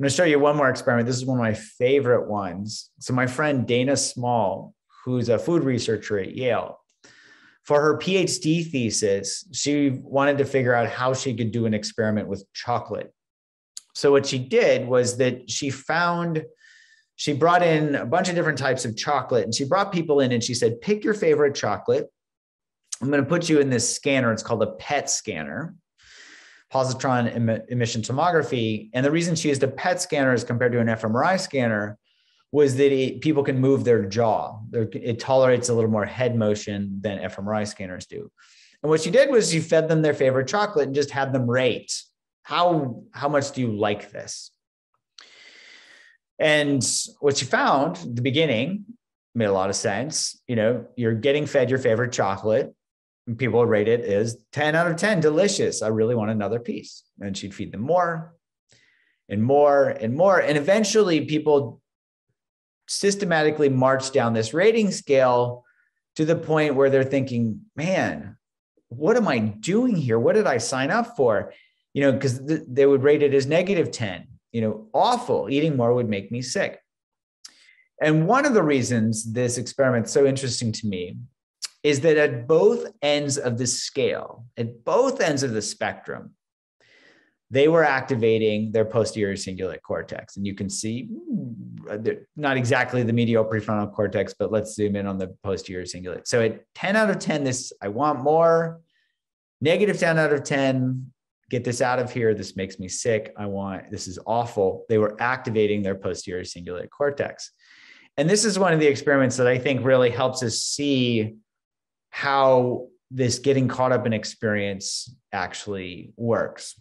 I'm going to show you one more experiment. This is one of my favorite ones. So, my friend Dana Small, who's a food researcher at Yale, for her PhD thesis, she wanted to figure out how she could do an experiment with chocolate. So, what she did was that she found, she brought in a bunch of different types of chocolate and she brought people in and she said, pick your favorite chocolate. I'm going to put you in this scanner. It's called a PET scanner positron em- emission tomography. And the reason she used a PET scanner as compared to an fMRI scanner was that it, people can move their jaw. It tolerates a little more head motion than fMRI scanners do. And what she did was she fed them their favorite chocolate and just had them rate how how much do you like this. And what she found at the beginning made a lot of sense. You know, you're getting fed your favorite chocolate people rate it as 10 out of 10 delicious. I really want another piece. And she'd feed them more and more and more. And eventually people systematically march down this rating scale to the point where they're thinking man what am i doing here? What did i sign up for? You know because th- they would rate it as negative 10 you know awful. Eating more would make me sick. And one of the reasons this experiment's so interesting to me is that at both ends of the scale, at both ends of the spectrum, they were activating their posterior cingulate cortex. And you can see hmm, not exactly the medial prefrontal cortex, but let's zoom in on the posterior cingulate. So at 10 out of 10, this I want more, negative 10 out of 10, get this out of here. This makes me sick. I want this is awful. They were activating their posterior cingulate cortex. And this is one of the experiments that I think really helps us see how this getting caught up in experience actually works.